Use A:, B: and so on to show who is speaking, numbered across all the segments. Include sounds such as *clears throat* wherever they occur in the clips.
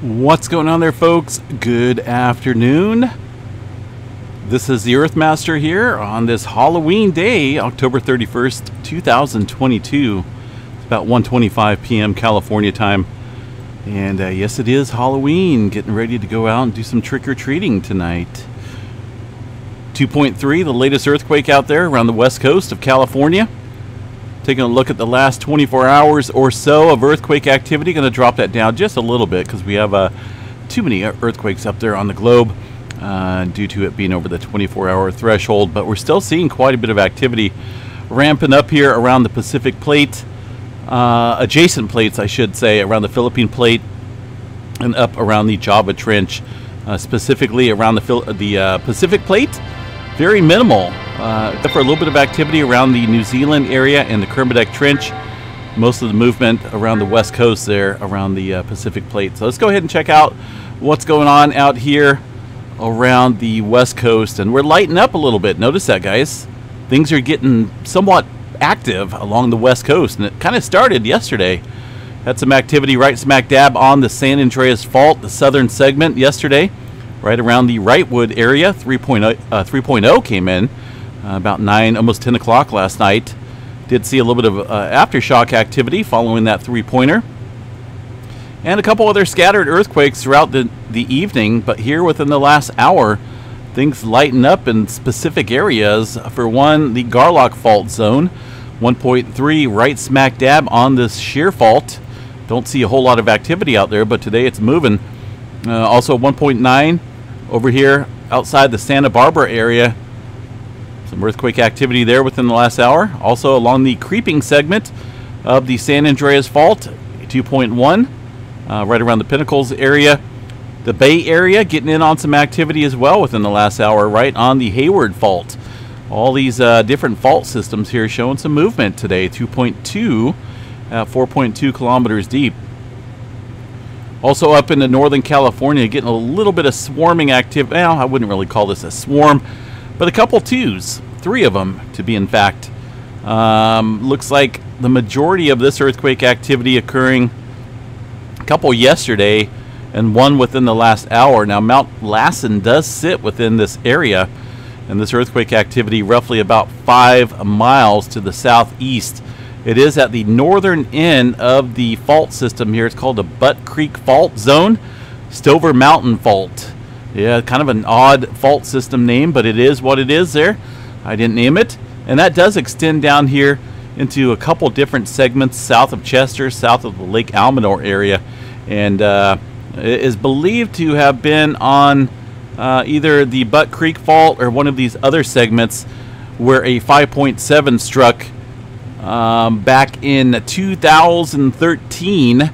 A: What's going on there, folks? Good afternoon. This is the Earthmaster here on this Halloween day, October 31st, 2022. It's about 1:25 p.m. California time. And uh, yes, it is Halloween. Getting ready to go out and do some trick or treating tonight. 2.3, the latest earthquake out there around the west coast of California. Taking a look at the last 24 hours or so of earthquake activity. Going to drop that down just a little bit because we have uh, too many earthquakes up there on the globe uh, due to it being over the 24 hour threshold. But we're still seeing quite a bit of activity ramping up here around the Pacific Plate, uh, adjacent plates, I should say, around the Philippine Plate and up around the Java Trench, uh, specifically around the, Phil- the uh, Pacific Plate. Very minimal uh, except for a little bit of activity around the New Zealand area and the Kermadec Trench. Most of the movement around the west coast there, around the uh, Pacific Plate. So let's go ahead and check out what's going on out here around the west coast. And we're lighting up a little bit. Notice that, guys. Things are getting somewhat active along the west coast. And it kind of started yesterday. Had some activity right smack dab on the San Andreas Fault, the southern segment yesterday, right around the Wrightwood area. 3.0, uh, 3.0 came in uh, about 9, almost 10 o'clock last night. Did see a little bit of uh, aftershock activity following that three pointer. And a couple other scattered earthquakes throughout the, the evening, but here within the last hour, things lighten up in specific areas. For one, the Garlock Fault Zone, 1.3 right smack dab on this shear fault. Don't see a whole lot of activity out there, but today it's moving. Uh, also 1.9 over here outside the Santa Barbara area some earthquake activity there within the last hour. Also along the creeping segment of the San Andreas Fault, 2.1, uh, right around the Pinnacles area. The Bay Area getting in on some activity as well within the last hour, right on the Hayward Fault. All these uh, different fault systems here showing some movement today. 2.2 at 4.2 kilometers deep. Also up into Northern California, getting a little bit of swarming activity. Well, I wouldn't really call this a swarm but a couple twos, three of them to be in fact. Um, looks like the majority of this earthquake activity occurring a couple yesterday and one within the last hour. Now, Mount Lassen does sit within this area, and this earthquake activity roughly about five miles to the southeast. It is at the northern end of the fault system here. It's called the Butt Creek Fault Zone, Stover Mountain Fault. Yeah, kind of an odd fault system name, but it is what it is there. I didn't name it. And that does extend down here into a couple different segments south of Chester, south of the Lake Almanor area. And uh, is believed to have been on uh, either the Butt Creek Fault or one of these other segments where a 5.7 struck um, back in 2013.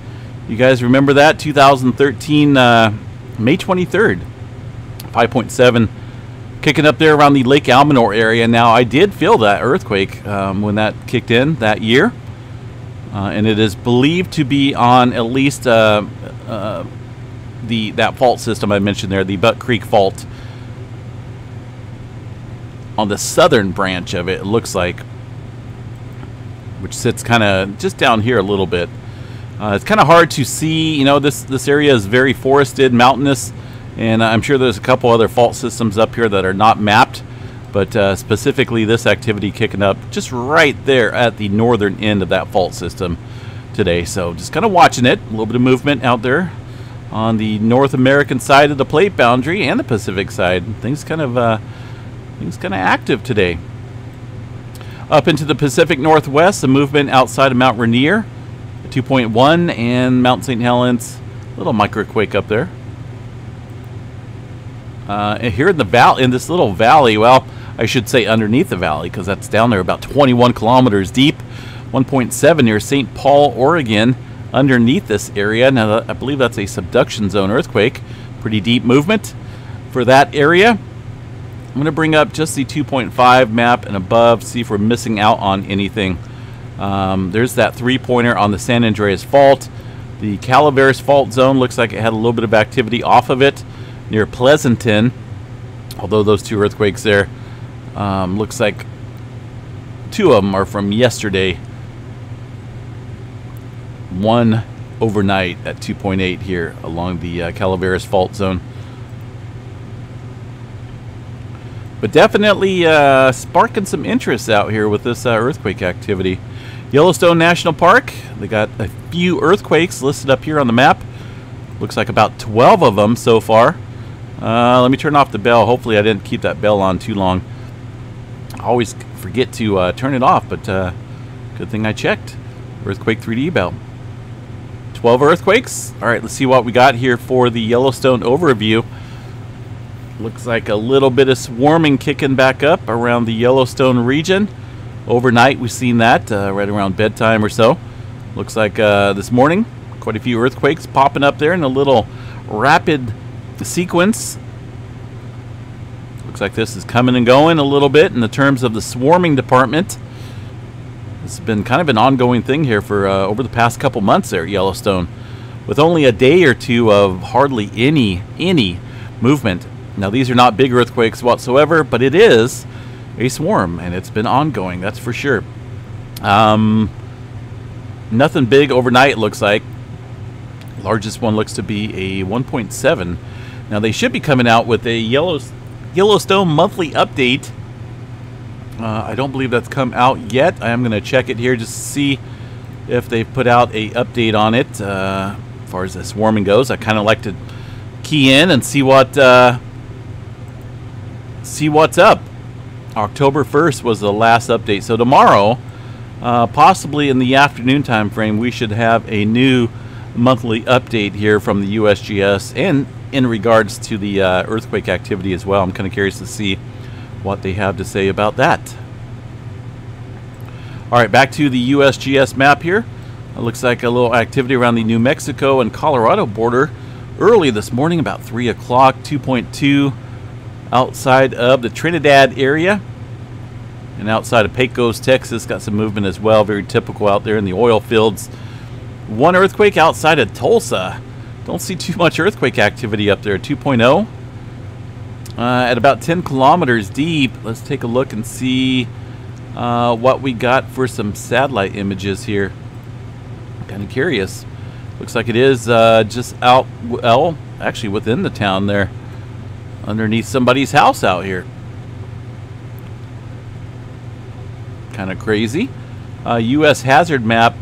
A: You guys remember that? 2013, uh, May 23rd. 5.7 kicking up there around the Lake Almanor area. Now, I did feel that earthquake um, when that kicked in that year. Uh, and it is believed to be on at least uh, uh, the that fault system I mentioned there, the Butt Creek Fault. On the southern branch of it, it looks like, which sits kind of just down here a little bit. Uh, it's kind of hard to see. You know, this this area is very forested, mountainous. And I'm sure there's a couple other fault systems up here that are not mapped, but uh, specifically this activity kicking up just right there at the northern end of that fault system today. So just kind of watching it, a little bit of movement out there on the North American side of the plate boundary and the Pacific side. Things kind of uh, things kind of active today. Up into the Pacific Northwest, the movement outside of Mount Rainier, 2.1, and Mount St. Helens, a little microquake up there. Uh, and here in the valley, in this little valley, well, I should say underneath the valley, because that's down there about 21 kilometers deep, 1.7 near St. Paul, Oregon, underneath this area. Now, I believe that's a subduction zone earthquake. Pretty deep movement for that area. I'm going to bring up just the 2.5 map and above, see if we're missing out on anything. Um, there's that three-pointer on the San Andreas Fault. The Calaveras Fault Zone looks like it had a little bit of activity off of it near Pleasanton. Although those two earthquakes there, um, looks like two of them are from yesterday. One overnight at 2.8 here along the uh, Calaveras Fault Zone. But definitely uh, sparking some interest out here with this uh, earthquake activity. Yellowstone National Park, they got a few earthquakes listed up here on the map. Looks like about 12 of them so far. Uh, let me turn off the bell. Hopefully I didn't keep that bell on too long. I always forget to uh, turn it off, but uh, good thing I checked. Earthquake 3D bell. 12 earthquakes. All right, let's see what we got here for the Yellowstone overview. Looks like a little bit of swarming kicking back up around the Yellowstone region. Overnight, we've seen that uh, right around bedtime or so. Looks like uh, this morning, quite a few earthquakes popping up there in a little rapid sequence. Looks like this is coming and going a little bit in the terms of the swarming department. It's been kind of an ongoing thing here for uh, over the past couple months there at Yellowstone, with only a day or two of hardly any any movement now, these are not big earthquakes whatsoever, but it is a swarm, and it's been ongoing, that's for sure. Um, nothing big overnight, looks like. Largest one looks to be a 1.7. Now, they should be coming out with a Yellow, Yellowstone monthly update. Uh, I don't believe that's come out yet. I am going to check it here just to see if they've put out a update on it. Uh, as far as the swarming goes, I kind of like to key in and see what uh, see what's up. October 1st was the last update. So tomorrow, uh, possibly in the afternoon time frame, we should have a new monthly update here from the USGS and in regards to the uh, earthquake activity as well. I'm kind of curious to see what they have to say about that. All right, back to the USGS map here. It looks like a little activity around the New Mexico and Colorado border early this morning, about 3 o'clock, 2.2 outside of the Trinidad area. And outside of Pecos, Texas, got some movement as well. Very typical out there in the oil fields. One earthquake outside of Tulsa. Don't see too much earthquake activity up there. 2.0 uh, at about 10 kilometers deep. Let's take a look and see uh, what we got for some satellite images here. Kind of curious. Looks like it is uh, just out, well, actually within the town there underneath somebody's house out here. Kind of crazy. Uh, U.S. hazard map.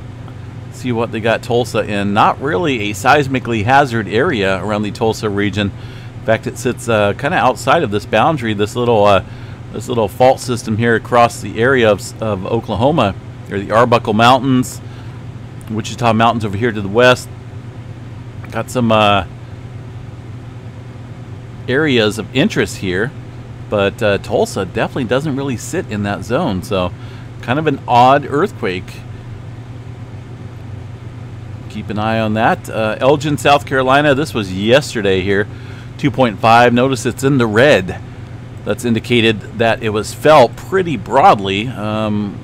A: See what they got Tulsa in. Not really a seismically hazard area around the Tulsa region. In fact, it sits uh, kind of outside of this boundary. This little uh, this little fault system here across the area of, of Oklahoma, or the Arbuckle Mountains, Wichita Mountains over here to the west. Got some uh, areas of interest here, but uh, Tulsa definitely doesn't really sit in that zone. So, kind of an odd earthquake. Keep an eye on that. Uh, Elgin, South Carolina. This was yesterday here, 2.5. Notice it's in the red. That's indicated that it was felt pretty broadly um,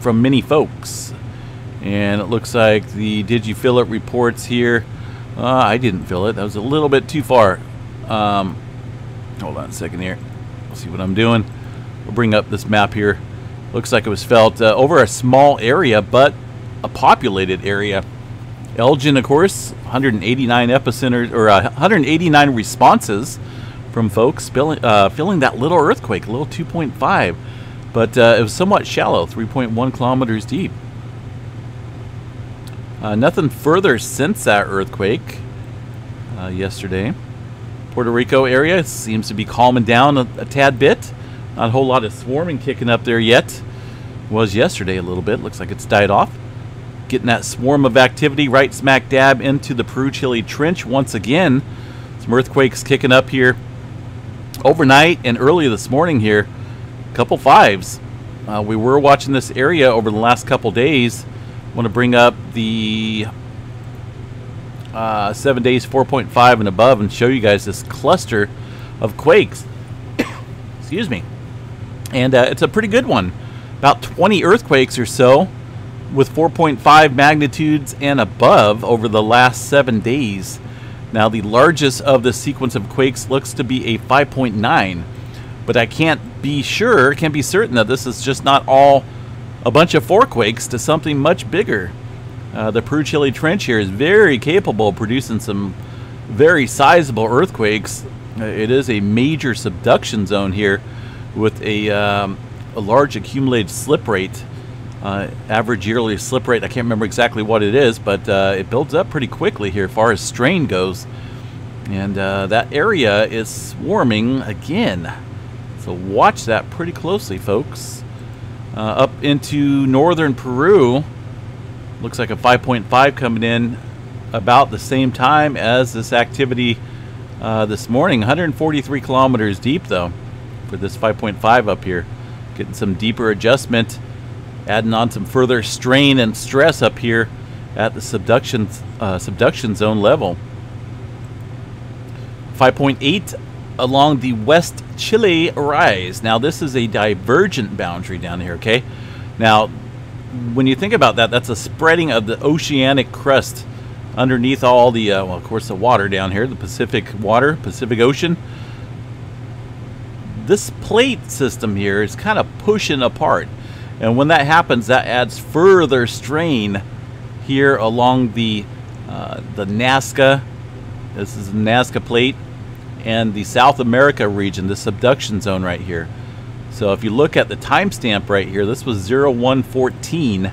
A: from many folks. And it looks like the Did You Feel It reports here. Uh, I didn't feel it. That was a little bit too far. Um, hold on a second here. We'll see what I'm doing. We'll bring up this map here. Looks like it was felt uh, over a small area, but a populated area. Elgin, of course, 189 epicenters or uh, 189 responses from folks feeling, uh, feeling that little earthquake, a little 2.5, but uh, it was somewhat shallow, 3.1 kilometers deep. Uh, nothing further since that earthquake uh, yesterday. Puerto Rico area seems to be calming down a, a, tad bit. Not a whole lot of swarming kicking up there yet. Was yesterday a little bit. Looks like it's died off. Getting that swarm of activity right smack dab into the Peru Chile Trench once again. Some earthquakes kicking up here overnight and early this morning here. Couple fives. Uh, we were watching this area over the last couple days. Want to bring up the uh, seven days 4.5 and above and show you guys this cluster of quakes. *coughs* Excuse me. And uh, it's a pretty good one. About 20 earthquakes or so with 4.5 magnitudes and above over the last seven days. Now, the largest of the sequence of quakes looks to be a 5.9, but I can't be sure, can't be certain that this is just not all a bunch of four quakes to something much bigger. Uh, the Peru Chile Trench here is very capable of producing some very sizable earthquakes. Uh, it is a major subduction zone here with a, um, a large accumulated slip rate. Uh, average yearly slip rate, I can't remember exactly what it is, but uh, it builds up pretty quickly here as far as strain goes. And uh, that area is swarming again. So watch that pretty closely, folks. Up into northern Peru, looks like a 5.5 coming in about the same time as this activity uh, this morning. 143 kilometers deep, though, for this 5.5 up here. Getting some deeper adjustment, adding on some further strain and stress up here at the subduction, uh, subduction zone level. 5.8 along the West Chile Rise. Now, this is a divergent boundary down here, okay? Now, when you think about that, that's a spreading of the oceanic crust underneath all the, uh, well, of course, the water down here, the Pacific water, Pacific Ocean. This plate system here is kind of pushing apart. And when that happens, that adds further strain here along the, uh, the Nazca. This is the Nazca plate and the South America region, the subduction zone right here. So if you look at the timestamp right here, this was 0114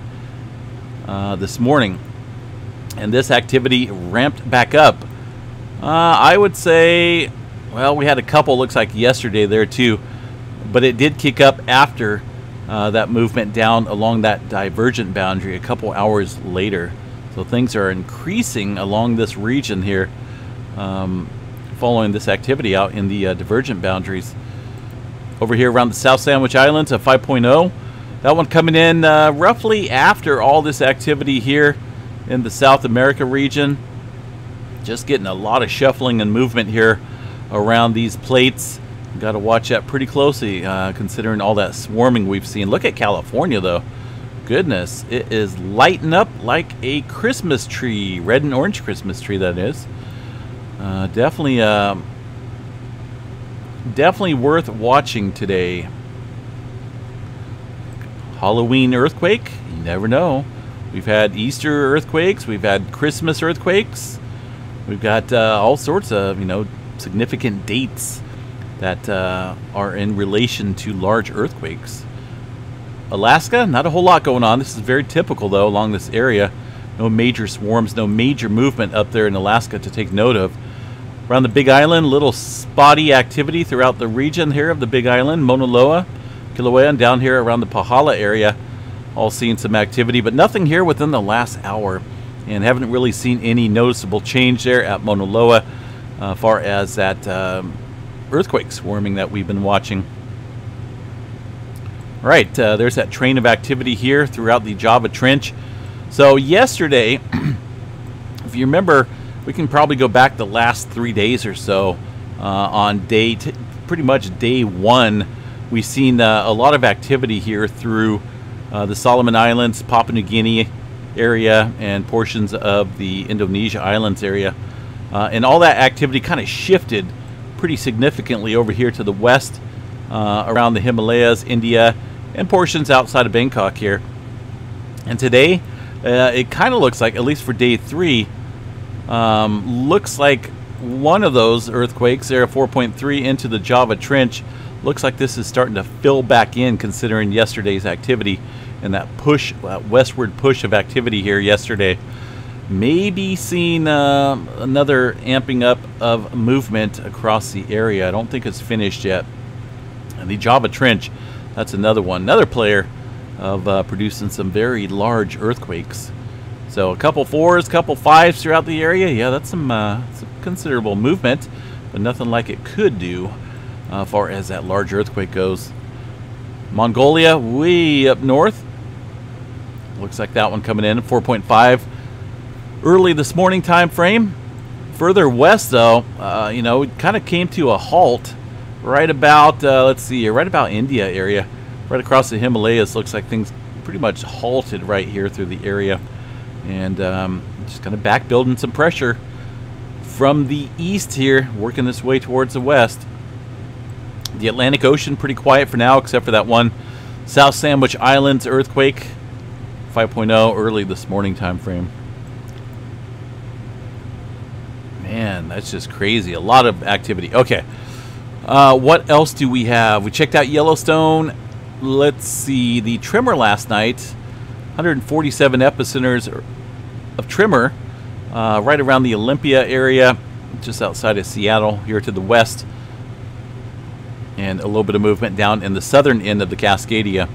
A: uh, this morning. And this activity ramped back up. Uh, I would say, well, we had a couple, looks like yesterday there too. But it did kick up after uh, that movement down along that divergent boundary a couple hours later. So things are increasing along this region here. Um, following this activity out in the uh, divergent boundaries. Over here around the South Sandwich Islands, a 5.0. That one coming in uh, roughly after all this activity here in the South America region. Just getting a lot of shuffling and movement here around these plates. Got to watch that pretty closely uh, considering all that swarming we've seen. Look at California though. Goodness, it is lighting up like a Christmas tree. Red and orange Christmas tree, that is. Uh, definitely, uh, definitely worth watching today. Halloween earthquake, you never know. We've had Easter earthquakes, we've had Christmas earthquakes, we've got uh, all sorts of, you know, significant dates that uh, are in relation to large earthquakes. Alaska, not a whole lot going on. This is very typical, though, along this area. No major swarms, no major movement up there in Alaska to take note of. Around the Big Island, little spotty activity throughout the region here of the Big Island, Mauna Loa, Kilauea, and down here around the Pahala area, all seeing some activity, but nothing here within the last hour. And haven't really seen any noticeable change there at Mauna Loa uh, far as that um, earthquake swarming that we've been watching. All right, uh, there's that train of activity here throughout the Java Trench. So yesterday, *clears throat* if you remember, we can probably go back the last three days or so. Uh, on day, pretty much day one, we've seen uh, a lot of activity here through uh, the Solomon Islands, Papua New Guinea area, and portions of the Indonesia Islands area. Uh, and all that activity kind of shifted pretty significantly over here to the west, uh, around the Himalayas, India, and portions outside of Bangkok here. And today, uh, it kind of looks like, at least for day three, um, looks like one of those earthquakes there, 4.3 into the Java Trench. Looks like this is starting to fill back in considering yesterday's activity and that push, that westward push of activity here yesterday. Maybe seeing uh, another amping up of movement across the area. I don't think it's finished yet. And the Java Trench, that's another one. Another player of uh, producing some very large earthquakes. So a couple fours, couple fives throughout the area. Yeah, that's some, uh, some considerable movement, but nothing like it could do uh, far as that large earthquake goes. Mongolia, way up north. Looks like that one coming in at 4.5 early this morning time frame. Further west, though, uh, you know, it kind of came to a halt right about, uh, let's see, right about India area. Right across the Himalayas, looks like things pretty much halted right here through the area and um, just kind of back building some pressure from the east here, working this way towards the west. The Atlantic Ocean pretty quiet for now, except for that one South Sandwich Islands earthquake 5.0 early this morning time frame. Man, that's just crazy. A lot of activity. Okay. Uh, what else do we have? We checked out Yellowstone. Let's see. The Tremor last night. 147 epicenters of Tremor uh, right around the Olympia area, just outside of Seattle, here to the west. And a little bit of movement down in the southern end of the Cascadia.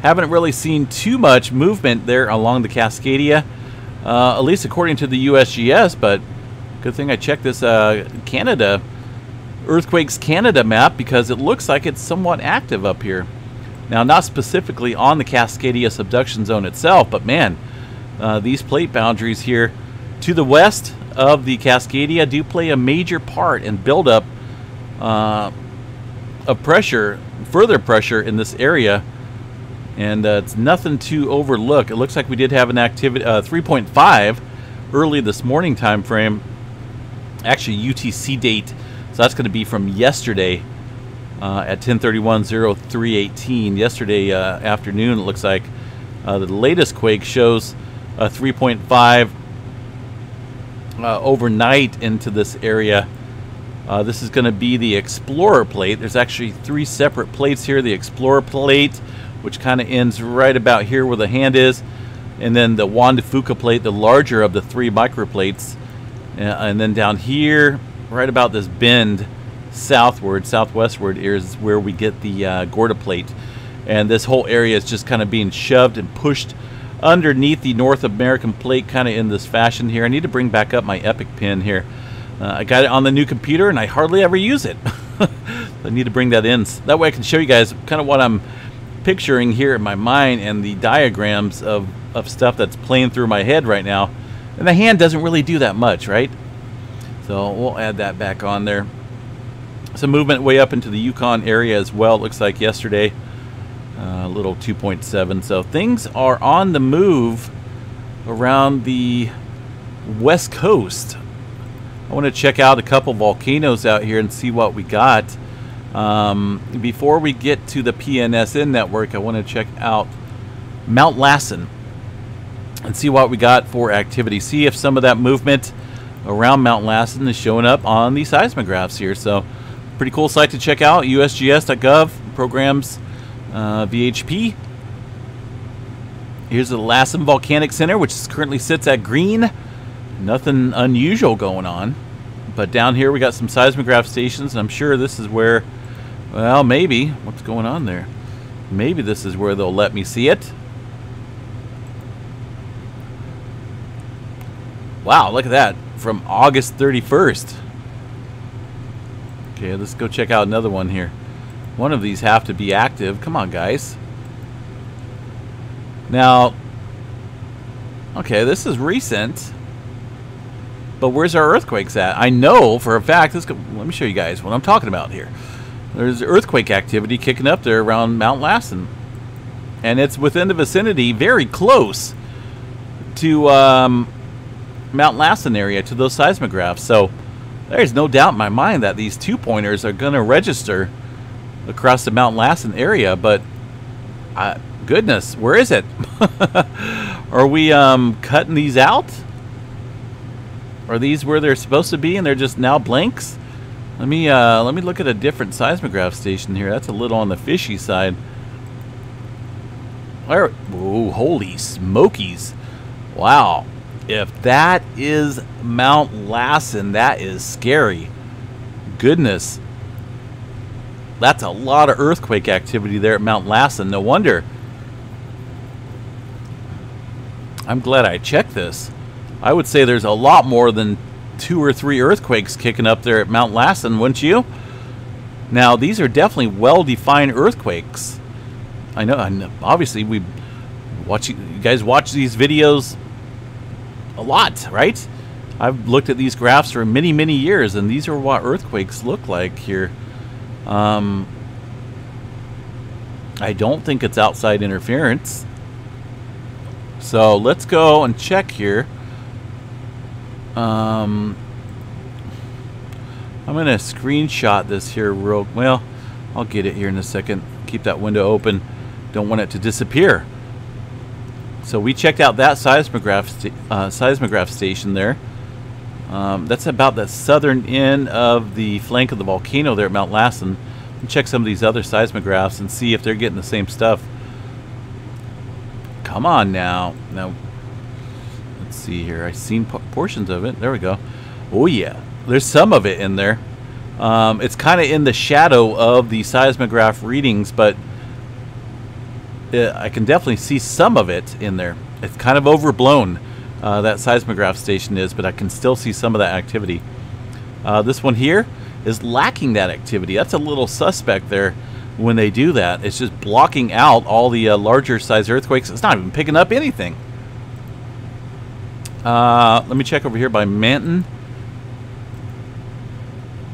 A: Haven't really seen too much movement there along the Cascadia, uh, at least according to the USGS, but good thing I checked this uh, Canada, Earthquakes Canada map because it looks like it's somewhat active up here. Now, not specifically on the Cascadia subduction zone itself, but man, uh, these plate boundaries here to the west of the Cascadia do play a major part in buildup uh, of pressure, further pressure in this area and uh, it's nothing to overlook. It looks like we did have an activity uh, 3.5 early this morning time frame. Actually, UTC date, so that's going to be from yesterday uh, at 10:31:03:18. Yesterday uh, afternoon, it looks like uh, the latest quake shows a 3.5 uh, overnight into this area. this is going to be the Explorer plate. There's actually three separate plates here. The Explorer plate which kind of ends right about here where the hand is. And then the Juan de Fuca plate, the larger of the three microplates. Uh, and then down here, right about this bend southward, southwestward, is where we get the uh, Gorda plate. And this whole area is just kind of being shoved and pushed underneath the North American plate, kind of in this fashion here. I need to bring back up my Epic Pen here. Uh, I got it on the new computer, and I hardly ever use it. *laughs* I need to bring that in. So That way I can show you guys kind of what I'm picturing here in my mind and the diagrams of, of stuff that's playing through my head right now. And the hand doesn't really do that much, right? So we'll add that back on there. Some movement way up into the Yukon area as well, it looks like yesterday. Uh, a little 2.7. So things are on the move around the west coast. I want to check out a couple volcanoes out here and see what we got. Um, before we get to the PNSN network, I want to check out Mount Lassen and see what we got for activity. See if some of that movement around Mount Lassen is showing up on the seismographs here. So, pretty cool site to check out. USGS.gov programs uh, VHP. Here's the Lassen Volcanic Center, which currently sits at green. Nothing unusual going on. But down here we got some seismograph stations, and I'm sure this is where well, maybe. What's going on there? Maybe this is where they'll let me see it. Wow, look at that. From August 31st. Okay, let's go check out another one here. One of these have to be active. Come on, guys. Now, okay, this is recent. But where's our earthquakes at? I know for a fact, this, let me show you guys what I'm talking about here. There's earthquake activity kicking up there around Mount Lassen. And it's within the vicinity, very close to um, Mount Lassen area, to those seismographs. So there's no doubt in my mind that these two pointers are going to register across the Mount Lassen area. But uh, goodness, where is it? *laughs* are we um, cutting these out? Are these where they're supposed to be and they're just now blanks? Let me uh, let me look at a different seismograph station here. That's a little on the fishy side. Where? Whoa! Holy smokies! Wow! If that is Mount Lassen, that is scary. Goodness. That's a lot of earthquake activity there at Mount Lassen. No wonder. I'm glad I checked this. I would say there's a lot more than two or three earthquakes kicking up there at Mount Lassen, wouldn't you? Now, these are definitely well-defined earthquakes. I know, and obviously, we watch you guys watch these videos a lot, right? I've looked at these graphs for many, many years, and these are what earthquakes look like here. Um, I don't think it's outside interference. So let's go and check here. Um, I'm going to screenshot this here real well. I'll get it here in a second. Keep that window open. Don't want it to disappear. So we checked out that seismograph uh, seismograph station there. Um, that's about the southern end of the flank of the volcano there at Mount Lassen. Check some of these other seismographs and see if they're getting the same stuff. Come on now. Now, let's see here. I've seen portions of it. There we go. Oh, yeah. There's some of it in there. Um, it's kind of in the shadow of the seismograph readings, but it, I can definitely see some of it in there. It's kind of overblown, uh, that seismograph station is, but I can still see some of that activity. Uh, this one here is lacking that activity. That's a little suspect there when they do that. It's just blocking out all the uh, larger size earthquakes. It's not even picking up anything. Uh, let me check over here by Manton.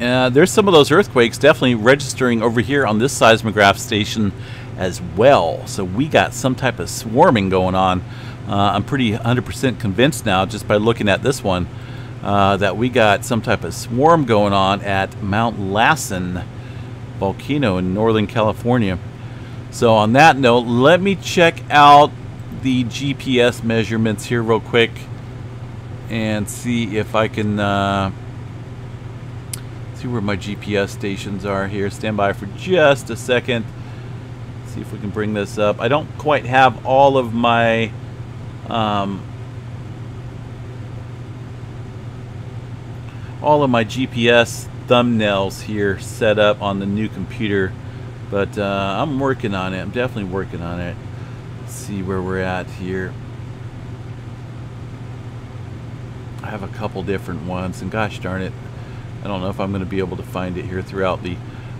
A: Uh, there's some of those earthquakes definitely registering over here on this seismograph station as well. So we got some type of swarming going on. Uh, I'm pretty 100% convinced now just by looking at this one uh, that we got some type of swarm going on at Mount Lassen volcano in Northern California. So on that note, let me check out the GPS measurements here real quick and see if I can uh, see where my GPS stations are here. Stand by for just a second. See if we can bring this up. I don't quite have all of my um, all of my GPS thumbnails here set up on the new computer but uh, I'm working on it. I'm definitely working on it. Let's see where we're at here. I have a couple different ones and gosh darn it I don't know if I'm going to be able to find it here throughout the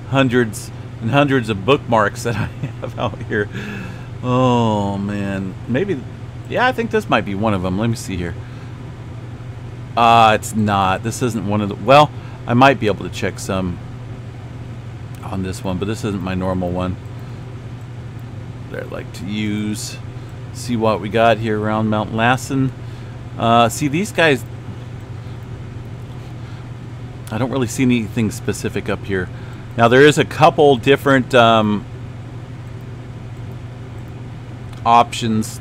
A: hundreds and hundreds of bookmarks that I *laughs* have out here oh man maybe yeah I think this might be one of them let me see here uh, it's not this isn't one of the well I might be able to check some on this one, but this isn't my normal one that I like to use. See what we got here around Mount Lassen. Uh, see, these guys, I don't really see anything specific up here. Now, there is a couple different um, options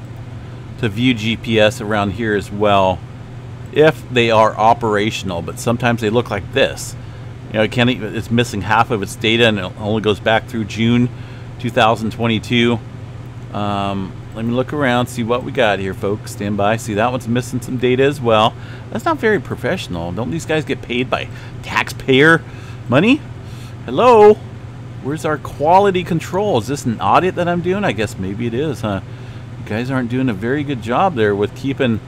A: to view GPS around here as well if they are operational, but sometimes they look like this. You know, it can't, it's missing half of its data and it only goes back through June 2022. Um, let me look around, see what we got here, folks. Stand by. See, that one's missing some data as well. That's not very professional. Don't these guys get paid by taxpayer money? Hello? Where's our quality control? Is this an audit that I'm doing? I guess maybe it is, huh? You guys aren't doing a very good job there with keeping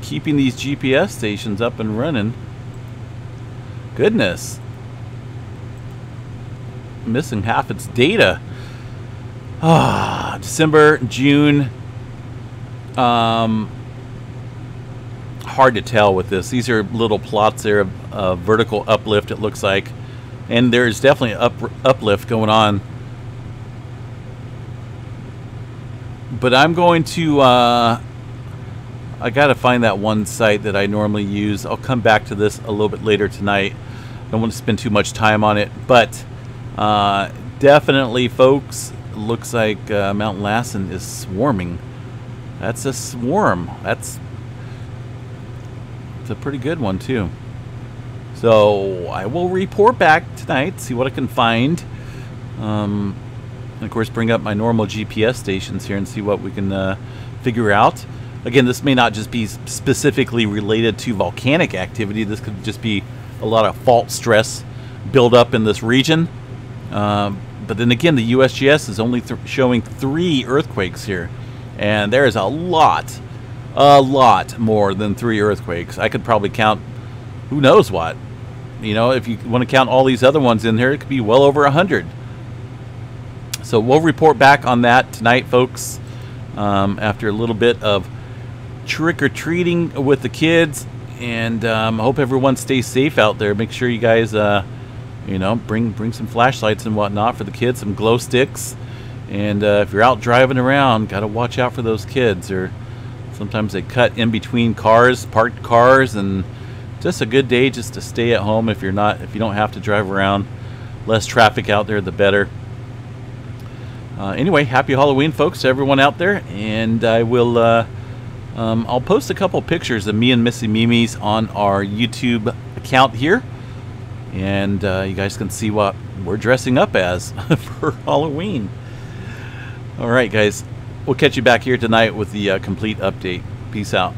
A: keeping these GPS stations up and running. Goodness. Missing half its data. Ah, December, June. Um, hard to tell with this. These are little plots there of uh, vertical uplift, it looks like. And there's definitely up, uplift going on. But I'm going to uh, I got to find that one site that I normally use. I'll come back to this a little bit later tonight. I don't want to spend too much time on it, but uh, definitely, folks, looks like uh, Mount Lassen is swarming. That's a swarm. That's it's a pretty good one too. So I will report back tonight, see what I can find. Um, and of course, bring up my normal GPS stations here and see what we can uh, figure out. Again, this may not just be specifically related to volcanic activity. This could just be a lot of fault stress build up in this region. Um, but then again, the USGS is only th showing three earthquakes here. And there is a lot, a lot more than three earthquakes. I could probably count who knows what. You know, if you want to count all these other ones in here, it could be well over a 100. So we'll report back on that tonight, folks, um, after a little bit of trick or treating with the kids, and um, hope everyone stays safe out there. Make sure you guys, uh, you know, bring bring some flashlights and whatnot for the kids, some glow sticks, and uh, if you're out driving around, gotta watch out for those kids. Or sometimes they cut in between cars, parked cars, and just a good day just to stay at home if you're not if you don't have to drive around. Less traffic out there, the better. uh, anyway, happy Halloween, folks, to everyone out there. And I will, uh, um, I'll post a couple pictures of me and Missy Mimi's on our YouTube account here. And uh, you guys can see what we're dressing up as *laughs* for Halloween. All right, guys. We'll catch you back here tonight with the uh, complete update. Peace out.